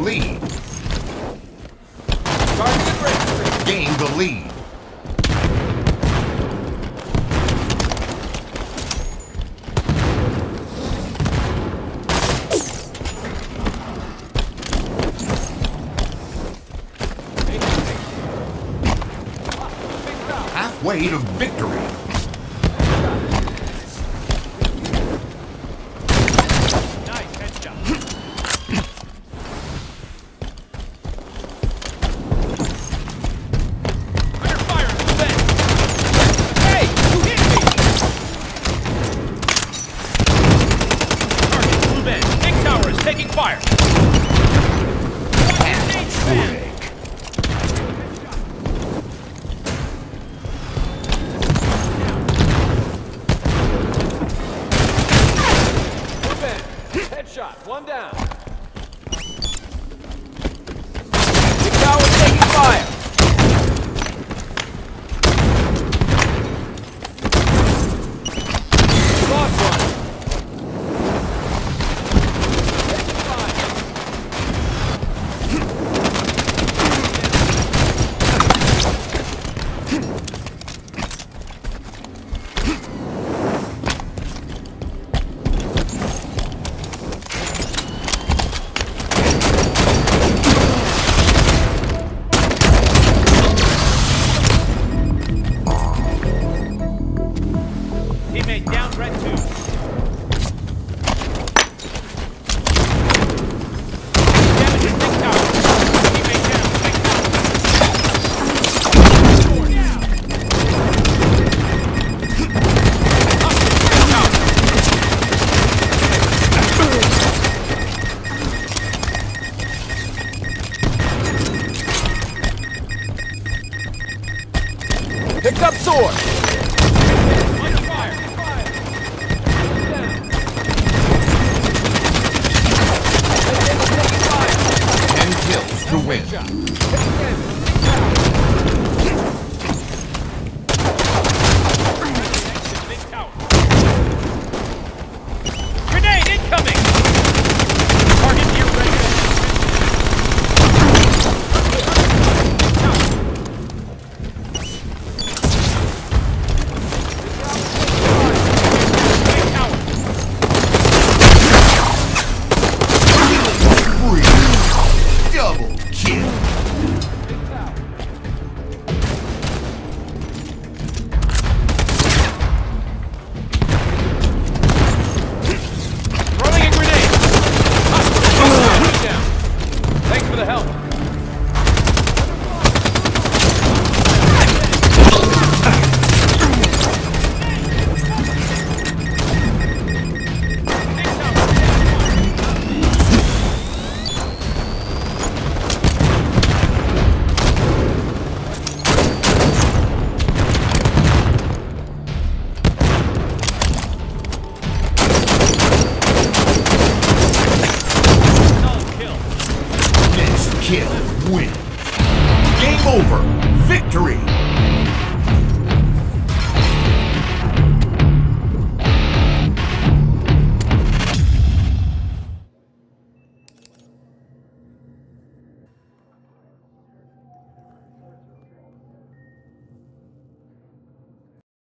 lead. Gain the lead. Halfway to victory. Taking fire. Headshot. One down. Picked up sword. Ten kills to win.